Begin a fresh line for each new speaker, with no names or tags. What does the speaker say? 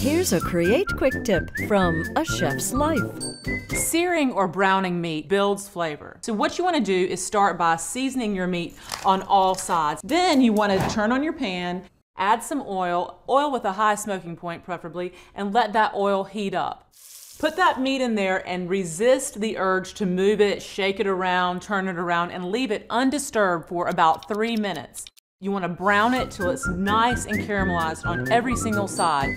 Here's a Create Quick tip from a chef's life.
Searing or browning meat builds flavor. So what you want to do is start by seasoning your meat on all sides. Then you want to turn on your pan, add some oil, oil with a high smoking point preferably, and let that oil heat up. Put that meat in there and resist the urge to move it, shake it around, turn it around, and leave it undisturbed for about three minutes. You want to brown it till it's nice and caramelized on every single side.